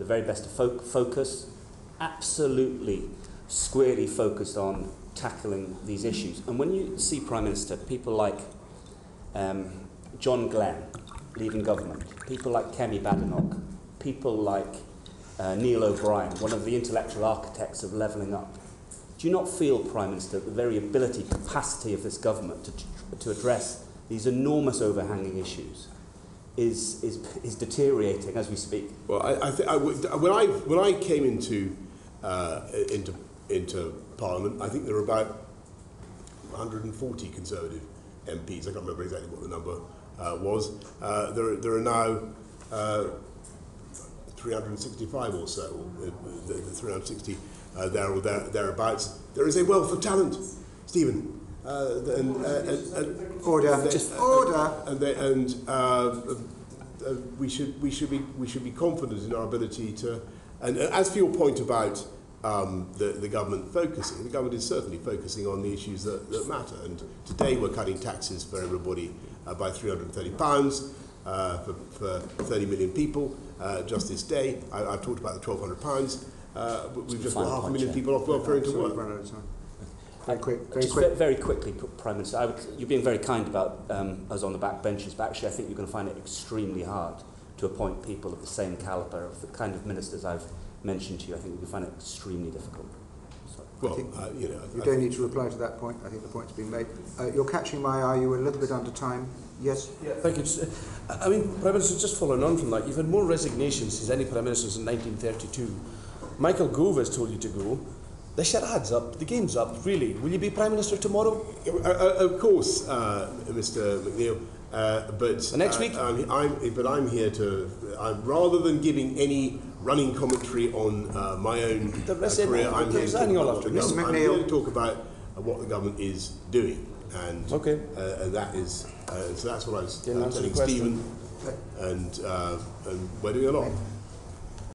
the very best to fo- focus, absolutely squarely focused on tackling these issues. And when you see Prime Minister, people like um, John Glen leaving government, people like Kemi Badenoch, people like uh, Neil O'Brien, one of the intellectual architects of levelling up, do you not feel, Prime Minister, the very ability, capacity of this government to, to address these enormous overhanging issues is, is, is deteriorating as we speak? Well, I, I, th- I w- when I when I came into uh, into into Parliament, I think there were about 140 Conservative MPs. I can't remember exactly what the number uh, was. Uh, there, there are now uh, 365 or so, the, the 360 uh, there or there, thereabouts. There is a wealth of talent, Stephen. Uh, and, uh, and, and, order, and they, just order. And, they, and um, uh, uh, we should we should be we should be confident in our ability to. And uh, as for your point about um, the, the government focusing, the government is certainly focusing on the issues that, that matter. And today we're cutting taxes for everybody uh, by 330 pounds. Uh, for, for 30 million people uh, just this day. I, I've talked about the 1,200 pounds. Uh, we've just got half a million people off welfare into work. Very quick, very Just quick. very quickly, Prime Minister, I would, you're being very kind about um, us on the back benches, but actually I think you're going to find it extremely hard to appoint people of the same calibre of the kind of ministers I've mentioned to you. I think you're going to find it extremely difficult. Sorry. Well, think uh, you know, You I- don't need to reply to that point. I think the point's been made. Uh, you're catching my eye. You were a little bit under time. Yes? Yeah, thank you. Uh, I mean, Prime Minister, just following on from that, you've had more resignations since any Prime Minister since 1932. Michael Gove has told you to go. The charade's up, the game's up, really. Will you be Prime Minister tomorrow? Uh, uh, of course, uh, Mr. MacNeil. Uh, but Next uh, week? I'm, I'm, but I'm here to. I'm, rather than giving any running commentary on uh, my own uh, career, I'm here, to resigning talk all about after the this. I'm here to talk about uh, what the government is doing, and Okay. uh, and that is uh, so. That's what I was uh, telling. Stephen, and uh, and we're doing a lot.